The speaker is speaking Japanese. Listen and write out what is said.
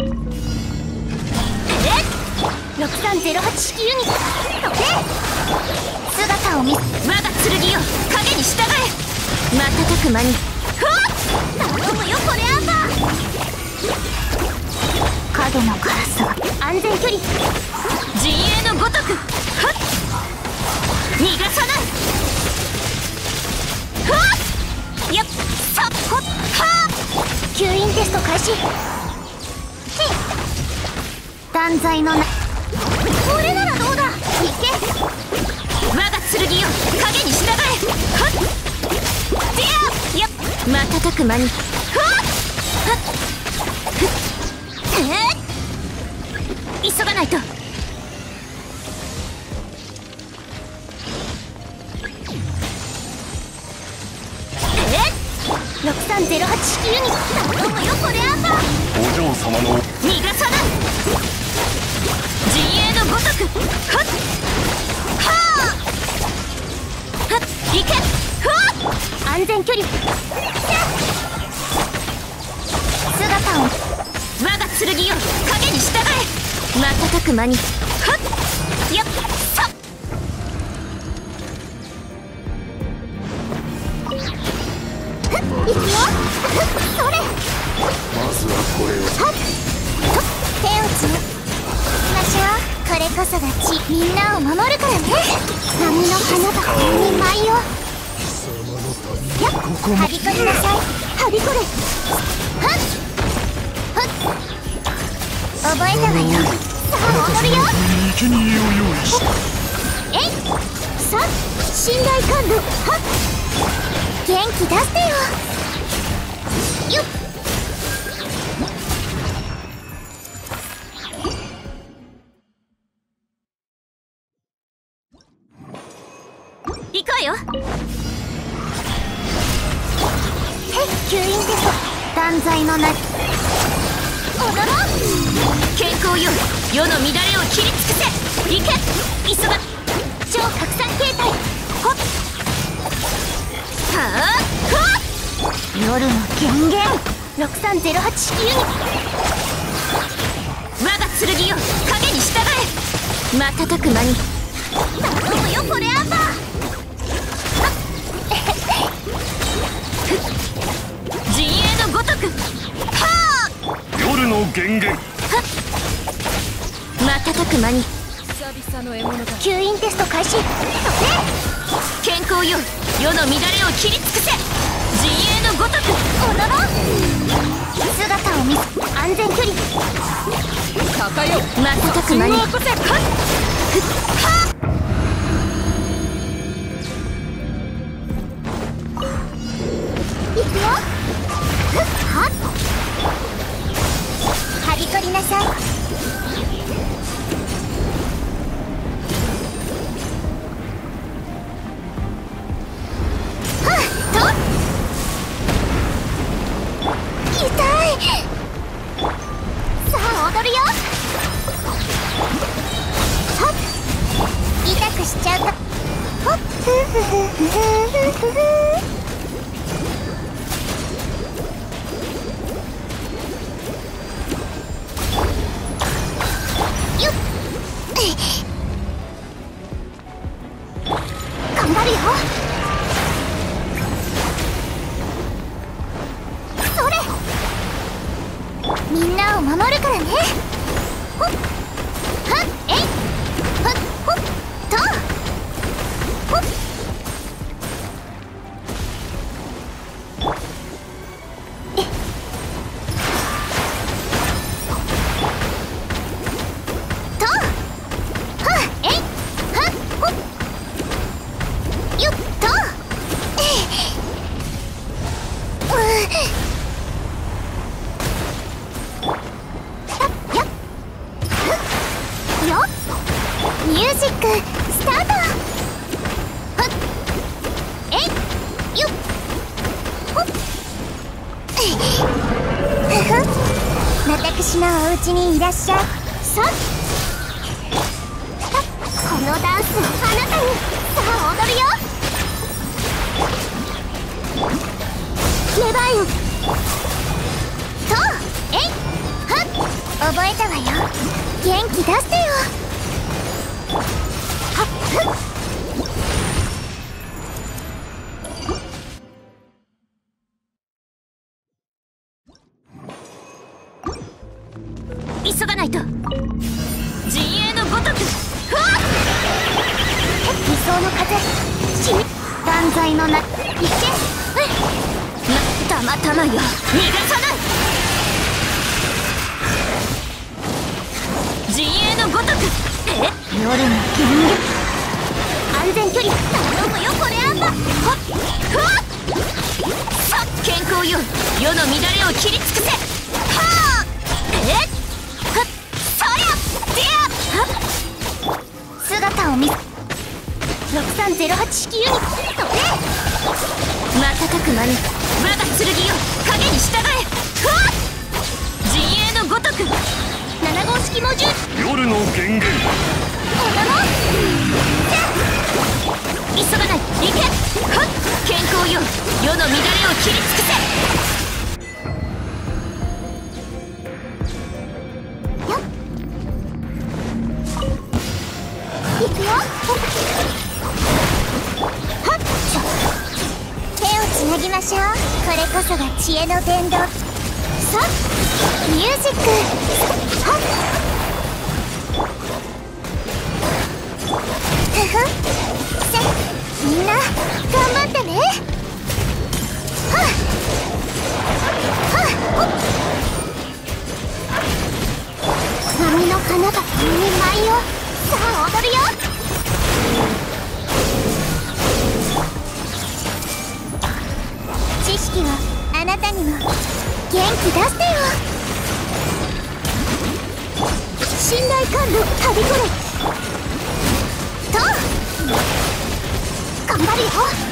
え6308式ユニットで姿を見我が剣よ影に従え瞬く間にふわっ？頼むよこれアンバー影のカラスが安全距離陣営のごとくはっ逃がさないふわっやっさっほっは吸引テスト開始断罪のなこれならどうだ？いけ。我が剣よ影に従えはっ。ディア瞬く間に。はっ。え急がないと。え6308式ユニット頼むよこれアンバー。お嬢様の。逃がさないのごとくはっはあはっ行けふわっ安全距離姿を我が剣よ影に従え瞬く間にはっやっさっいくよこそがちみんなを守るからね。波の花が風に舞いよ。やっはびこりなさい。はびこれはっ。はっ。覚えたわよ。さあ踊るよ。生贄を用意したえい。さ信頼感度。はっ。元気出してよ。よっ。行こうよ。へい吸引テスト断罪のな踊ろう。健康よ世の乱れを切り尽くせ行け。急が。超拡散形態ほっ。はあはっ。夜の権限6308式ユニ。ッ我が剣よ。影に従え。瞬く間に。ト頼むよこれアンバー陣営のごとく。はあ。夜の源源瞬く間に。吸引テスト開始。それ健康よ。世の乱れを切り尽くせ。陣営のごとく。踊ろう姿を見せ安全距離。瞬く間に。はっみんなを守るからね。私のお家にいらっ。しゃいさっ。このダンスをあなたにさあ踊るよレバインとえい。はっ。覚えたわよ。元気出してよ。急がないと。陣営のごとく。ふわっ。理想の風。断罪のな。一見なたまたまよ。逃がさない。陣営のごとく。え？夜の剣力安全距離頼むよこれあんまはっふわっ。さ健康よ。世の乱れを切り尽くせ。はあ。え？はっそやディアは姿を見6308式ユニットで。瞬く間に我が剣よ影に従えふわ陣営のごとく。7号式モジュール夜の源源子供急がない行け健康よ世の乱れを切り尽くせ。知恵の伝道さミュージック。はっ。ふふせみんな頑張ってね。はっ。はっ。ほっ波の花が君に舞いをさあ踊るよ。出してよ。信頼感度はびこれ。と頑張るよ。